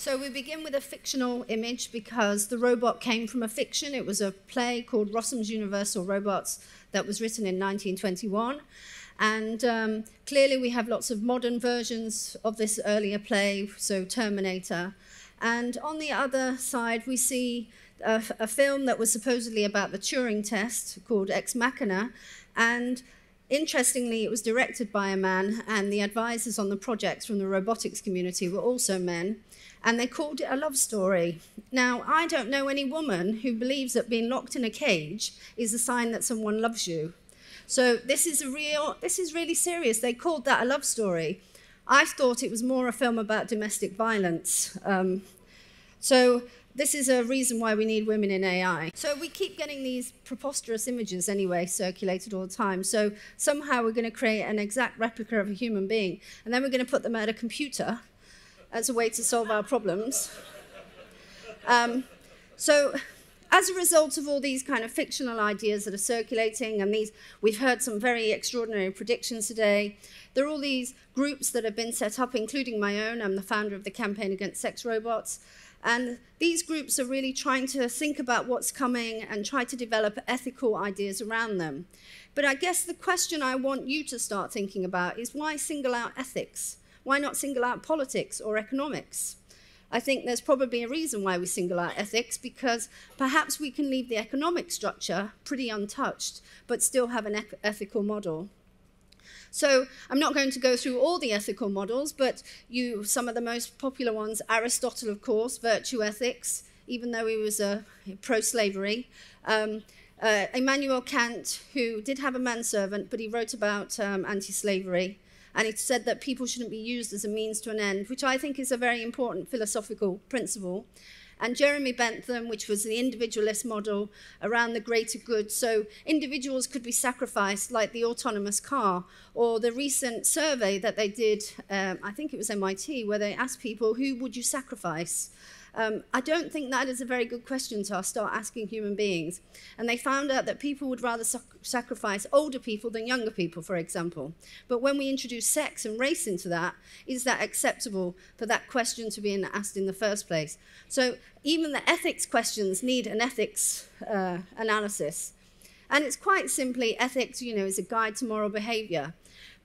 So we begin with a fictional image because the robot came from a fiction. It was a play called Rossum's Universal Robots that was written in 1921. And um, clearly, we have lots of modern versions of this earlier play, so Terminator. And on the other side, we see a, a film that was supposedly about the Turing test called Ex Machina. And Interestingly, it was directed by a man, and the advisors on the project from the robotics community were also men, and they called it a love story. Now, I don't know any woman who believes that being locked in a cage is a sign that someone loves you. So this is a real, this is really serious. They called that a love story. I thought it was more a film about domestic violence. Um, so this is a reason why we need women in AI. So we keep getting these preposterous images anyway circulated all the time. So somehow we're going to create an exact replica of a human being, and then we're going to put them at a computer as a way to solve our problems. Um, so as a result of all these kind of fictional ideas that are circulating, and these, we've heard some very extraordinary predictions today. There are all these groups that have been set up, including my own. I'm the founder of the Campaign Against Sex Robots. And these groups are really trying to think about what's coming and try to develop ethical ideas around them. But I guess the question I want you to start thinking about is why single out ethics? Why not single out politics or economics? I think there's probably a reason why we single out ethics because perhaps we can leave the economic structure pretty untouched, but still have an ethical model. So I'm not going to go through all the ethical models, but you, some of the most popular ones, Aristotle, of course, virtue ethics, even though he was a pro-slavery. Um, uh, Immanuel Kant, who did have a manservant, but he wrote about um, anti-slavery, and he said that people shouldn't be used as a means to an end, which I think is a very important philosophical principle and Jeremy Bentham, which was the individualist model around the greater good. So individuals could be sacrificed, like the autonomous car, or the recent survey that they did, um, I think it was MIT, where they asked people, who would you sacrifice? Um, I don't think that is a very good question to start asking human beings. And they found out that people would rather sac sacrifice older people than younger people, for example. But when we introduce sex and race into that, is that acceptable for that question to be asked in the first place? So even the ethics questions need an ethics uh, analysis. And it's quite simply ethics, you know, is a guide to moral behavior.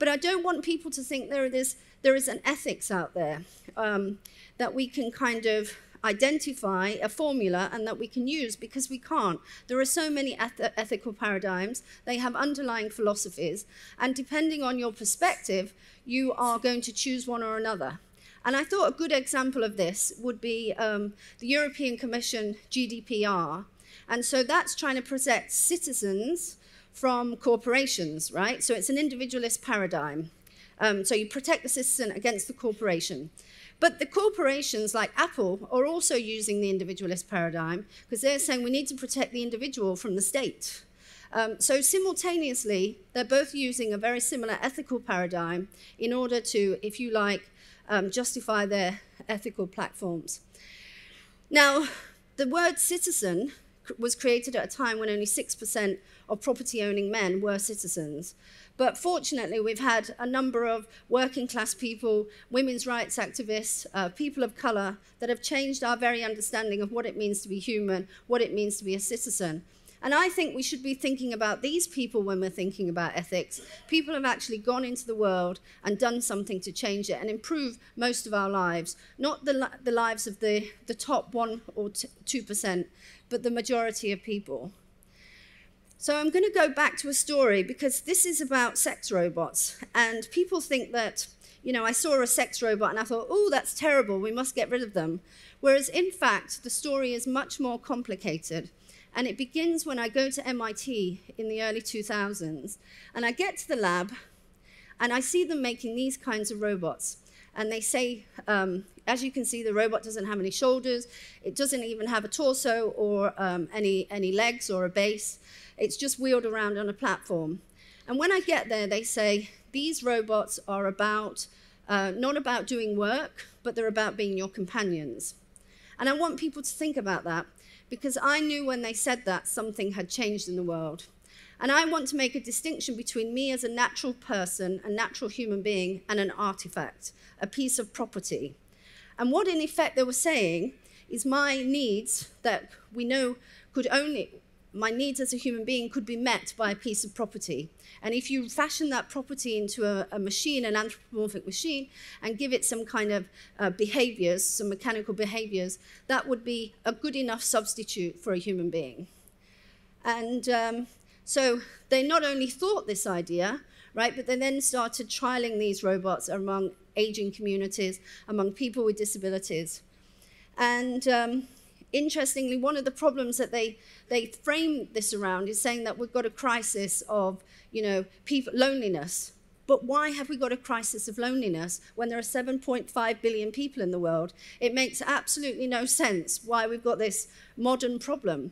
But I don't want people to think there is, there is an ethics out there um, that we can kind of identify a formula and that we can use because we can't. There are so many eth ethical paradigms, they have underlying philosophies, and depending on your perspective, you are going to choose one or another. And I thought a good example of this would be um, the European Commission GDPR. And so that's trying to protect citizens from corporations, right? So it's an individualist paradigm. Um, so you protect the citizen against the corporation. But the corporations like Apple are also using the individualist paradigm because they're saying we need to protect the individual from the state. Um, so simultaneously, they're both using a very similar ethical paradigm in order to, if you like, um, justify their ethical platforms. Now, the word citizen was created at a time when only 6% of property owning men were citizens. But fortunately, we've had a number of working class people, women's rights activists, uh, people of color that have changed our very understanding of what it means to be human, what it means to be a citizen. And I think we should be thinking about these people when we're thinking about ethics. People have actually gone into the world and done something to change it and improve most of our lives, not the, the lives of the, the top 1 or 2%, but the majority of people. So I'm going to go back to a story because this is about sex robots. And people think that, you know, I saw a sex robot and I thought, oh, that's terrible, we must get rid of them. Whereas in fact, the story is much more complicated. And it begins when I go to MIT in the early 2000s. And I get to the lab and I see them making these kinds of robots. And they say, um, as you can see, the robot doesn't have any shoulders. It doesn't even have a torso or um, any, any legs or a base. It's just wheeled around on a platform. And when I get there, they say, these robots are about, uh, not about doing work, but they're about being your companions. And I want people to think about that because I knew when they said that something had changed in the world. And I want to make a distinction between me as a natural person, a natural human being, and an artifact, a piece of property. And what, in effect, they were saying is my needs that we know could only, my needs as a human being could be met by a piece of property. And if you fashion that property into a, a machine, an anthropomorphic machine, and give it some kind of uh, behaviors, some mechanical behaviors, that would be a good enough substitute for a human being. And um, so they not only thought this idea, right, but they then started trialing these robots among aging communities, among people with disabilities. And um, interestingly, one of the problems that they, they frame this around is saying that we've got a crisis of, you know, people, loneliness. But why have we got a crisis of loneliness when there are 7.5 billion people in the world? It makes absolutely no sense why we've got this modern problem.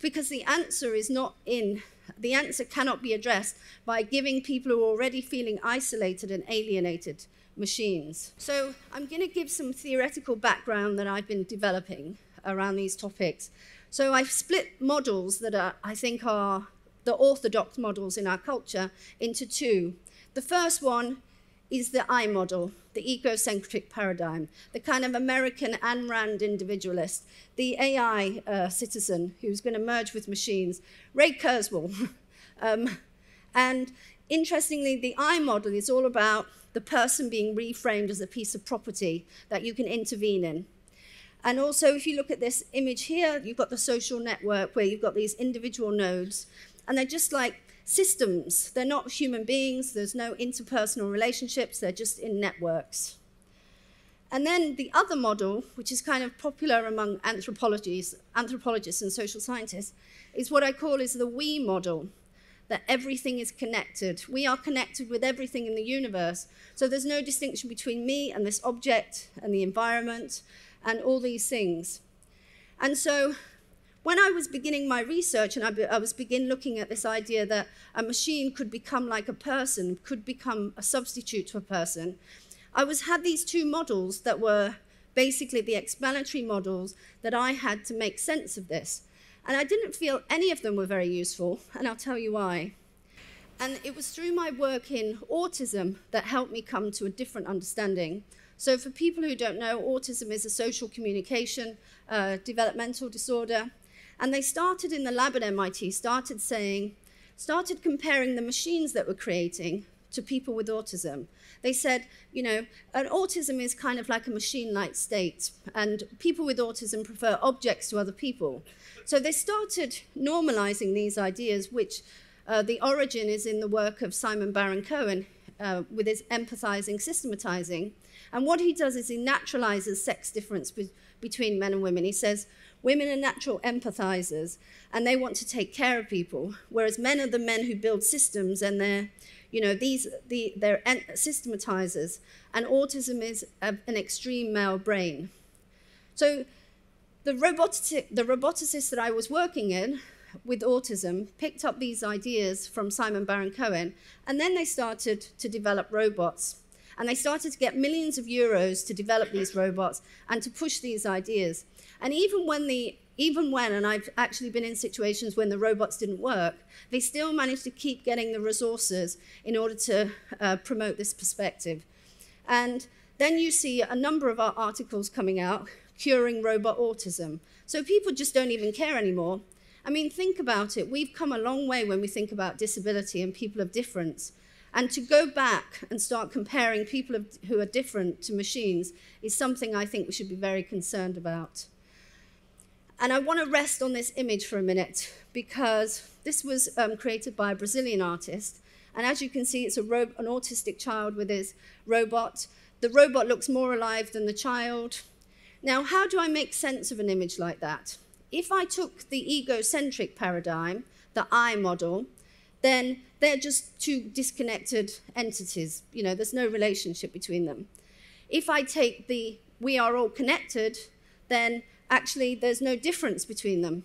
Because the answer is not in, the answer cannot be addressed by giving people who are already feeling isolated and alienated machines. So I'm going to give some theoretical background that I've been developing around these topics. So I've split models that are, I think are the orthodox models in our culture into two. The first one is the I model, the egocentric paradigm, the kind of American Ayn Rand individualist, the AI uh, citizen who's going to merge with machines, Ray Kurzweil. um, and interestingly, the I model is all about the person being reframed as a piece of property that you can intervene in. And also, if you look at this image here, you've got the social network where you've got these individual nodes, and they're just like systems. They're not human beings, there's no interpersonal relationships, they're just in networks. And then the other model, which is kind of popular among anthropologists, anthropologists and social scientists, is what I call is the we model, that everything is connected. We are connected with everything in the universe. So there's no distinction between me and this object and the environment and all these things. And so when I was beginning my research and I, be, I, was begin looking at this idea that a machine could become like a person, could become a substitute to a person, I was had these two models that were basically the explanatory models that I had to make sense of this. And I didn't feel any of them were very useful, and I'll tell you why. And it was through my work in autism that helped me come to a different understanding so for people who don't know, autism is a social communication uh, developmental disorder. And they started in the lab at MIT, started saying, started comparing the machines that we're creating to people with autism. They said, you know, an autism is kind of like a machine-like state, and people with autism prefer objects to other people. So they started normalizing these ideas, which uh, the origin is in the work of Simon Baron-Cohen uh, with his empathizing, systematizing. And what he does is he naturalizes sex difference be between men and women. He says women are natural empathizers and they want to take care of people, whereas men are the men who build systems and they're, you know, these, the, they're systematizers. And autism is a, an extreme male brain. So the, robotic, the roboticists that I was working in with autism picked up these ideas from Simon Baron Cohen, and then they started to develop robots. And they started to get millions of euros to develop these robots and to push these ideas. And even when the even when, and I've actually been in situations when the robots didn't work, they still managed to keep getting the resources in order to uh, promote this perspective. And then you see a number of our articles coming out curing robot autism. So people just don't even care anymore. I mean, think about it. We've come a long way when we think about disability and people of difference. And to go back and start comparing people of, who are different to machines is something I think we should be very concerned about. And I want to rest on this image for a minute because this was um, created by a Brazilian artist. And as you can see, it's an autistic child with his robot. The robot looks more alive than the child. Now, how do I make sense of an image like that? If I took the egocentric paradigm, the I model, then they're just two disconnected entities. You know, there's no relationship between them. If I take the we are all connected, then actually there's no difference between them.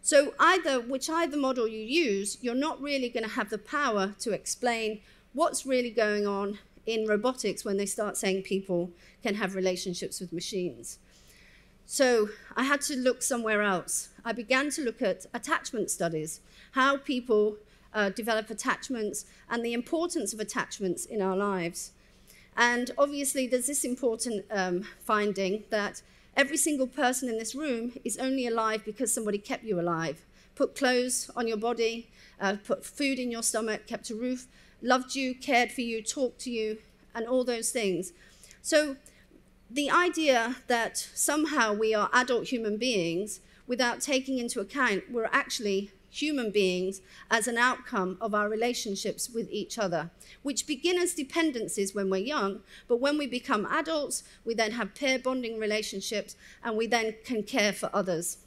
So either, which either model you use, you're not really going to have the power to explain what's really going on in robotics when they start saying people can have relationships with machines. So I had to look somewhere else. I began to look at attachment studies, how people uh, develop attachments and the importance of attachments in our lives. And obviously, there's this important um, finding that every single person in this room is only alive because somebody kept you alive, put clothes on your body, uh, put food in your stomach, kept a roof, loved you, cared for you, talked to you, and all those things. So the idea that somehow we are adult human beings without taking into account we're actually human beings as an outcome of our relationships with each other, which begin as dependencies when we're young, but when we become adults, we then have pair bonding relationships and we then can care for others.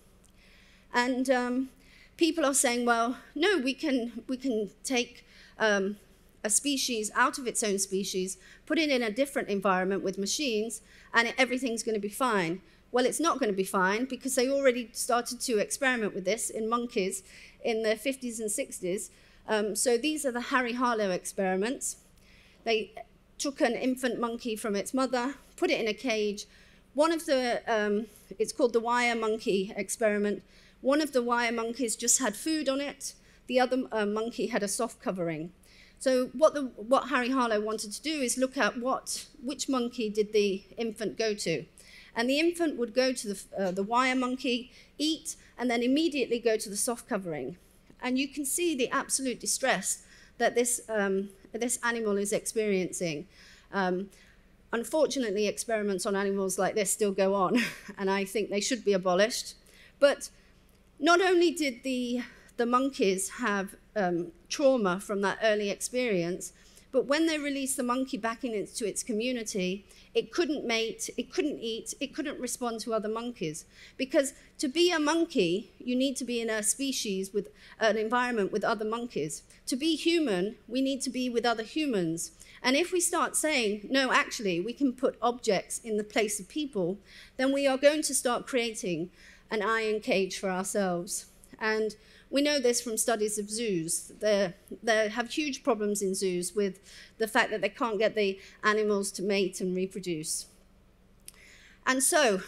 And um, people are saying, well, no, we can, we can take um, a species out of its own species, put it in a different environment with machines, and everything's going to be fine. Well, it's not going to be fine because they already started to experiment with this in monkeys in the 50s and 60s. Um, so these are the Harry Harlow experiments. They took an infant monkey from its mother, put it in a cage. One of the, um, it's called the wire monkey experiment. One of the wire monkeys just had food on it. The other uh, monkey had a soft covering. So what, the, what Harry Harlow wanted to do is look at what, which monkey did the infant go to. And the infant would go to the, uh, the wire monkey, eat, and then immediately go to the soft covering. And you can see the absolute distress that this, um, this animal is experiencing. Um, unfortunately, experiments on animals like this still go on, and I think they should be abolished. But not only did the, the monkeys have um, trauma from that early experience, but when they released the monkey back into its community, it couldn't mate, it couldn't eat, it couldn't respond to other monkeys. Because to be a monkey, you need to be in a species with an environment with other monkeys. To be human, we need to be with other humans. And if we start saying, no, actually, we can put objects in the place of people, then we are going to start creating an iron cage for ourselves. And we know this from studies of zoos. They have huge problems in zoos with the fact that they can't get the animals to mate and reproduce. And so,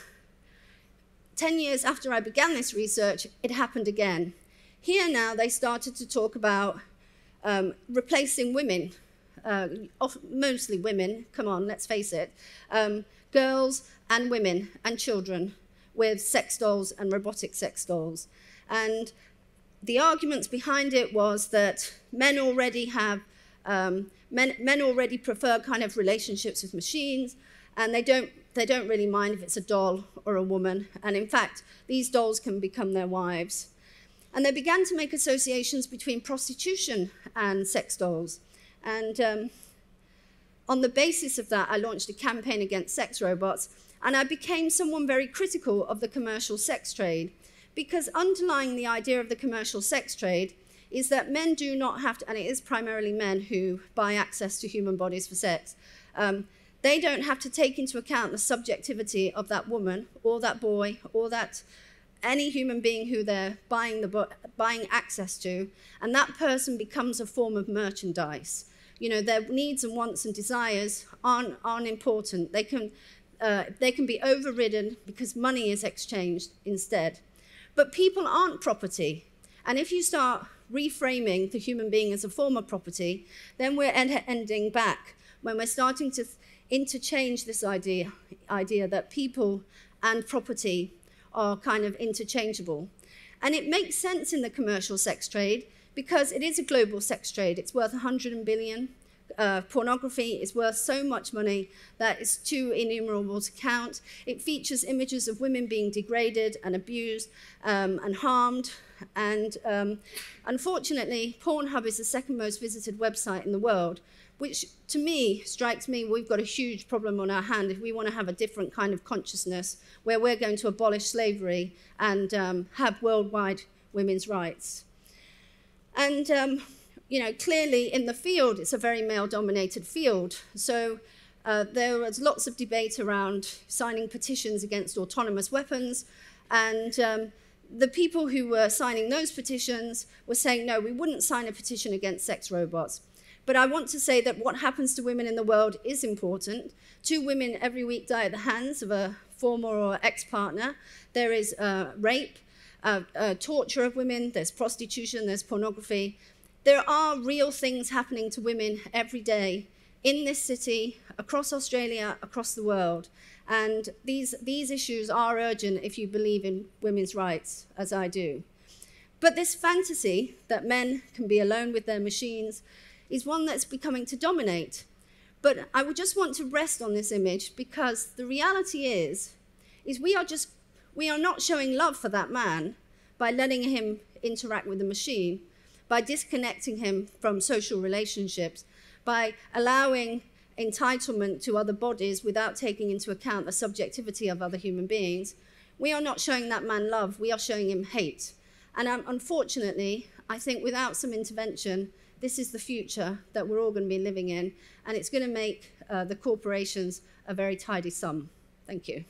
10 years after I began this research, it happened again. Here now, they started to talk about um, replacing women, uh, mostly women, come on, let's face it, um, girls and women and children with sex dolls and robotic sex dolls. And the arguments behind it was that men already have, um, men, men already prefer kind of relationships with machines, and they don't, they don't really mind if it's a doll or a woman. And in fact, these dolls can become their wives. And they began to make associations between prostitution and sex dolls. And um, on the basis of that, I launched a campaign against sex robots, and I became someone very critical of the commercial sex trade because underlying the idea of the commercial sex trade is that men do not have to, and it is primarily men who buy access to human bodies for sex. Um, they don't have to take into account the subjectivity of that woman or that boy or that any human being who they're buying, the buying access to, and that person becomes a form of merchandise. You know, their needs and wants and desires aren't, aren't important. They can, uh, they can be overridden because money is exchanged instead. But people aren't property. And if you start reframing the human being as a form of property, then we're end ending back when we're starting to interchange this idea, idea that people and property are kind of interchangeable. And it makes sense in the commercial sex trade because it is a global sex trade. It's worth 100 billion uh, pornography is worth so much money that it's too innumerable to count. It features images of women being degraded and abused um, and harmed. And um, unfortunately, Pornhub is the second most visited website in the world, which to me strikes me we've got a huge problem on our hand if we want to have a different kind of consciousness where we're going to abolish slavery and um, have worldwide women's rights. And um, you know, clearly in the field, it's a very male-dominated field. So uh, there was lots of debate around signing petitions against autonomous weapons, and um, the people who were signing those petitions were saying, no, we wouldn't sign a petition against sex robots. But I want to say that what happens to women in the world is important. Two women every week die at the hands of a former or ex-partner. There is uh, rape, uh, uh, torture of women, there's prostitution, there's pornography, there are real things happening to women every day in this city, across Australia, across the world. And these, these issues are urgent if you believe in women's rights, as I do. But this fantasy that men can be alone with their machines is one that's becoming to dominate. But I would just want to rest on this image because the reality is, is we are just we are not showing love for that man by letting him interact with the machine, by disconnecting him from social relationships, by allowing entitlement to other bodies without taking into account the subjectivity of other human beings, we are not showing that man love, we are showing him hate. And um, unfortunately, I think without some intervention, this is the future that we're all going to be living in, and it's going to make uh, the corporations a very tidy sum. Thank you.